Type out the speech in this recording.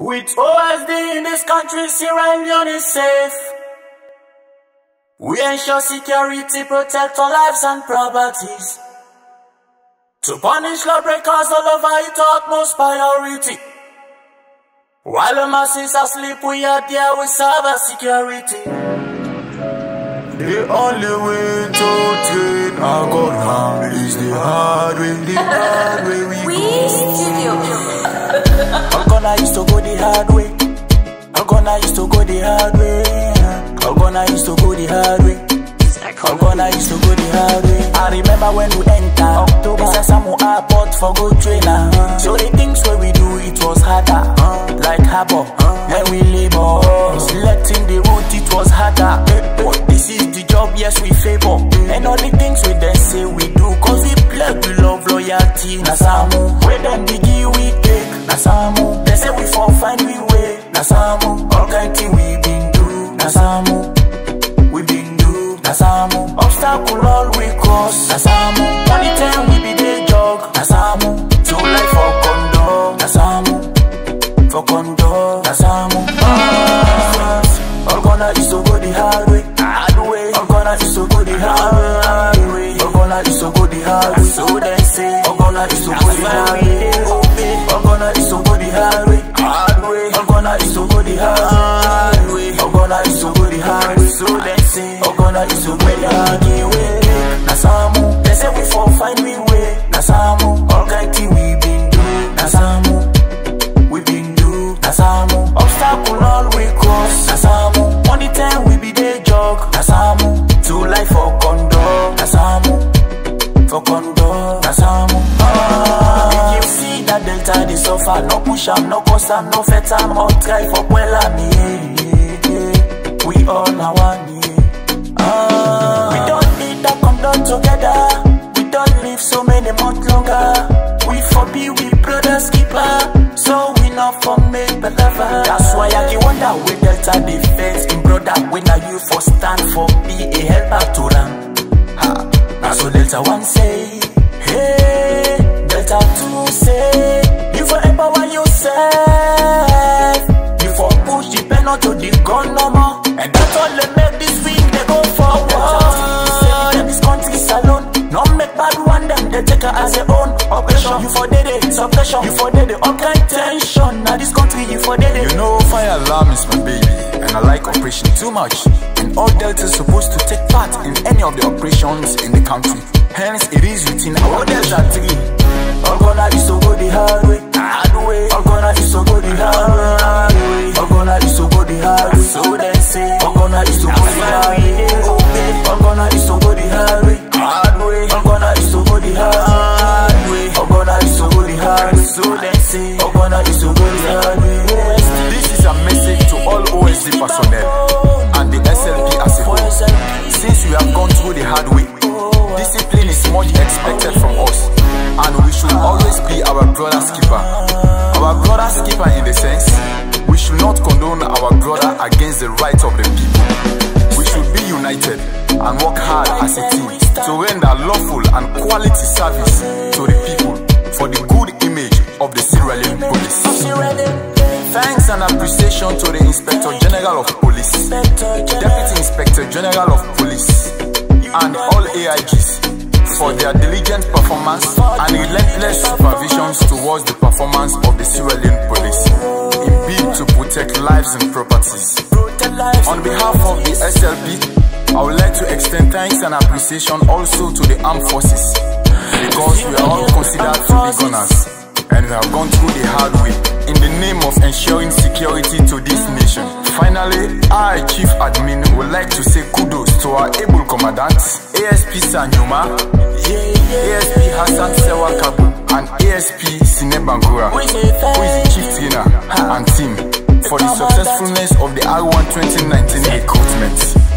With OSD in this country, Sierra Leone is safe. We ensure security, protect our lives and properties. To punish lawbreakers all over it, utmost priority. While the masses are asleep, we are there, we serve as security. The only way to train a gunman is the hard way, the hard way we, We go. studio. I'm gonna used to go the hard way. I'm gonna used to go the hard way. I'm gonna used to go the hard way. I'm gonna used to go the hard way. I remember when we enter October, it's a Samu airport for good trainer. So the things where we do, it was harder. Like harbor, when we labor. Selecting the route, it was harder. But this is the job, yes, we favor. And all the things we cross. Nasamu, only time we be the jog. Nasamu, to life for condo. Nasamu, for condo. Nasamu, ah, all gonna is to go the hard way. Hard way, all gonna is to go the hard way. All gonna is to go the hard way. So they say, all gonna is to go the hard way. All gonna is to go the hard way. Hard way, all gonna is to go the hard way. All gonna is to go the hard way. So they say, all gonna is to go the hard way. Nasamu, they say we fall find we way. Nasamu, all thing we been do. Nasamu, we been do. Nasamu, obstacle all we cross. Nasamu, only time we be the jog. Nasamu, to life for condo. Nasamu, for condo. Nasamu, ah. If you see that delta they suffer, no push am, no cause am, no fet am, or try for puella me. Yeah, yeah, yeah. We all now one. Yeah. We Delta defense in brother. When are you for stand for be a helper to them? Ha. So Delta one say, hey, Delta two say, you for empower yourself. You for push the pen to the gun no more. And that's all they make this week they go forward. Say this country alone. No make bad one them, they take her as their own operation. You for did it, suppression. You for did it, all kind tension. Now this country you for did day You know fire alarm is my baby I like operation too much and all deltas supposed to take part in any of the operations in the country hence it is within our oh, All Delta three. Oh, all gonna is to go the hard way. All oh, gonna is to go the hard way. All gonna is to go the hard way. So they say. All gonna is to go the hard way. All is to go the hard way. All gonna is to go the hard way. All gonna is to go the hard way. So they say. All gonna is to go personnel and the SLP as a whole. Since we have gone through the hard way, discipline is much expected from us and we should always be our brother's keeper. Our brother's keeper in the sense, we should not condone our brother against the rights of the people. We should be united and work hard as a team to render lawful and quality service to the people for the good image of the Sierra Leone police. Thanks and appreciation to the Inspector General of Police, Deputy Inspector General of Police, and all AIGs for their diligent performance and relentless supervisions towards the performance of the Sierra Leone Police in bid to protect lives and properties. On behalf of the SLP, I would like to extend thanks and appreciation also to the armed forces because we are all considered to be gunners and we have gone through the hard way in the name of ensuring security to this nation. Finally, I, Chief Admin, would like to say kudos to our able commandants, ASP Sanyuma, ASP Hassan Sewa Kabu, and ASP Sine Bangura, who is the Chief Trainer and team for the successfulness of the R1 2019 recruitment.